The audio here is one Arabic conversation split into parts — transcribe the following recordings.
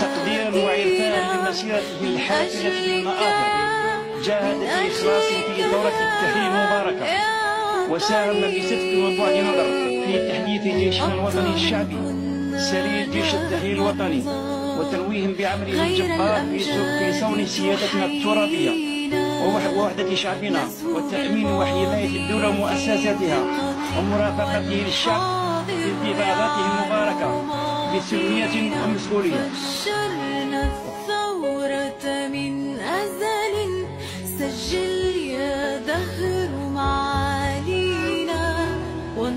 تقديرا وعرفانا لمسيرته الحافلة بالمآثر جاهد بإخلاص في دورة التحرير المباركة وساهم بصدق وبعد نظر في تحديث جيشنا الوطني الشعبي. سرير جيش التحرير الوطني. وتنويهم بعمله الجبار في صون سيادتنا الترابية ووحدة شعبنا. وتأمين وحماية الدولة ومؤسساتها. ومرافقته للشعب في انتفاضاته المباركة. بسلمية ومسؤولية.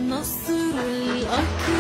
نصر الأكرم